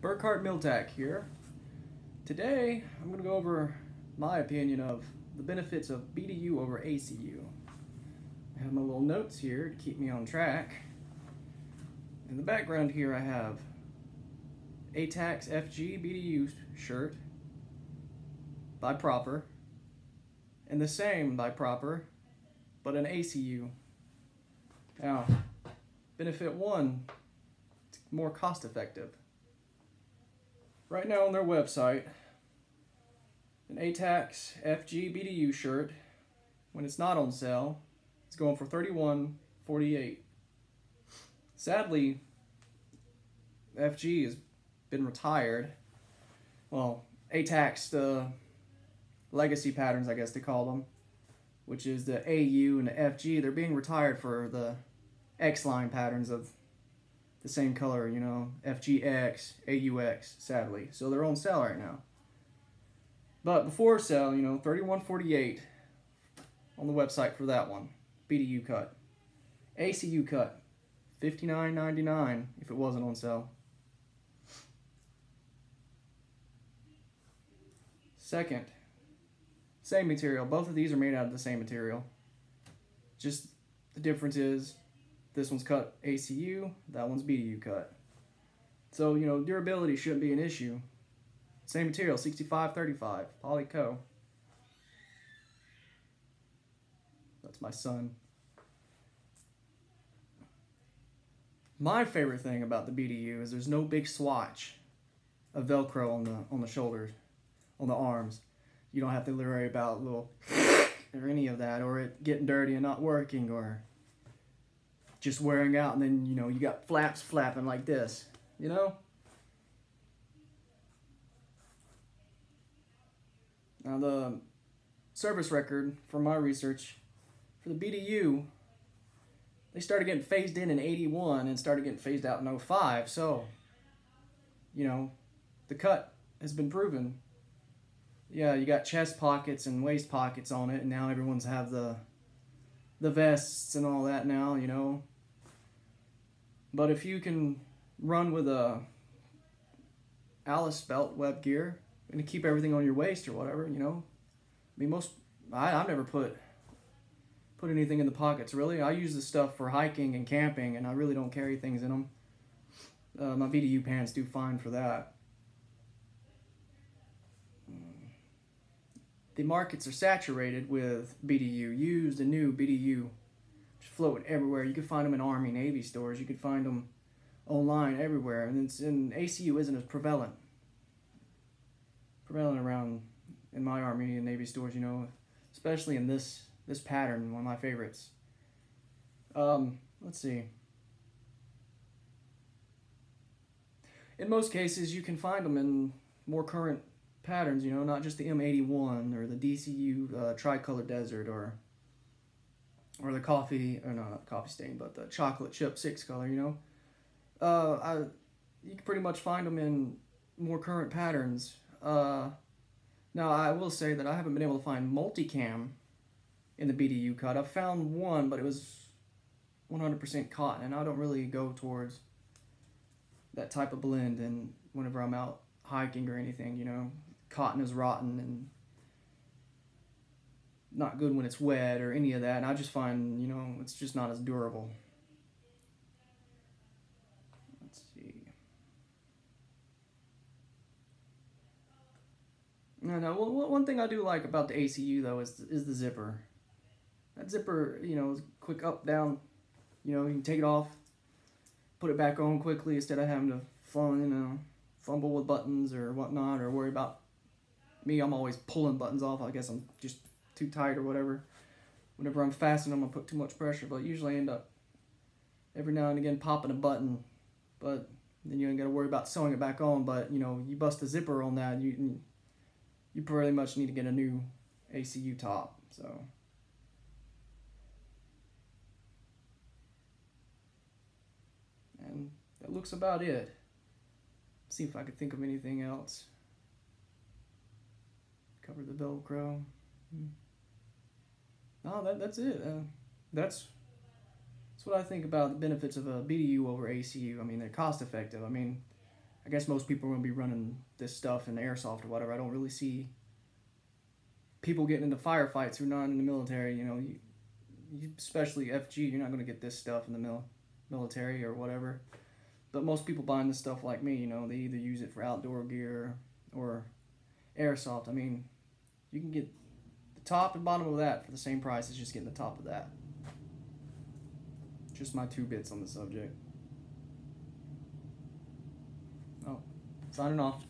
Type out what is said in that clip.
Burkhart Miltac here. Today, I'm going to go over my opinion of the benefits of BDU over ACU. I have my little notes here to keep me on track. In the background here, I have A-TACS FG BDU shirt by Propper, and the same by Propper, but an ACU. Now, benefit one, it's more cost effective. Right now on their website, an A-TACS FG BDU shirt, when it's not on sale, it's going for $31.48. Sadly, FG has been retired. Well, A-TACS, the uh, legacy patterns, I guess they call them, which is the AU and the FG, they're being retired for the X line patterns of the same color, you know, FGX, AUX, sadly. So they're on sale right now. But before sale, you know, 3148 on the website for that one. BDU cut. ACU cut. 59.99 if it wasn't on sale. Second, same material. Both of these are made out of the same material. Just the difference is this one's cut ACU, that one's BDU cut. So, you know, durability shouldn't be an issue. Same material, 6535, Polyco. That's my son. My favorite thing about the BDU is there's no big swatch of Velcro on the on the shoulders, on the arms. You don't have to worry about little or any of that, or it getting dirty and not working, or just wearing out and then you know you got flaps flapping like this you know now the service record from my research for the BDU they started getting phased in in 81 and started getting phased out in 05 so you know the cut has been proven yeah you got chest pockets and waist pockets on it and now everyone's have the the vests and all that now, you know. But if you can run with a Alice belt web gear and keep everything on your waist or whatever, you know. I mean, most I I've never put put anything in the pockets really. I use this stuff for hiking and camping, and I really don't carry things in them. Uh, my BDU pants do fine for that. the markets are saturated with BDU, used and new BDU, floating everywhere. You can find them in Army, Navy stores. You can find them online everywhere, and it's in ACU isn't as prevalent. Prevalent around in my Army and Navy stores, you know, especially in this this pattern, one of my favorites. Um, let's see. In most cases, you can find them in more current patterns, you know, not just the M81 or the DCU uh, tricolor desert or or the coffee, or no, not coffee stain, but the chocolate chip six color, you know. Uh, I, you can pretty much find them in more current patterns. Uh, now, I will say that I haven't been able to find multicam in the BDU cut. I found one, but it was 100% cotton, and I don't really go towards that type of blend and whenever I'm out hiking or anything, you know cotton is rotten and not good when it's wet or any of that. And I just find, you know, it's just not as durable. Let's see. No, no. Well, one thing I do like about the ACU though is is the zipper. That zipper, you know, quick up down. You know, you can take it off, put it back on quickly instead of having to, you know, fumble with buttons or whatnot, or worry about me, I'm always pulling buttons off. I guess I'm just too tight or whatever. Whenever I'm fastening I put too much pressure, but usually I end up every now and again popping a button. But then you ain't got to worry about sewing it back on. But you know, you bust a zipper on that, you you pretty much need to get a new ACU top. So. And that looks about it. See if I could think of anything else. Cover the Velcro. Hmm. That, that's it. Uh, that's that's what I think about the benefits of a BDU over ACU. I mean, they're cost effective. I mean, I guess most people are going to be running this stuff in airsoft or whatever. I don't really see people getting into firefights who are not in the military. You know, you, you, especially FG, you're not going to get this stuff in the mil- military or whatever. But most people buying this stuff like me, you know, they either use it for outdoor gear or airsoft. I mean, you can get top and bottom of that for the same price as just getting the top of that. Just my two bits on the subject. Oh, signing off.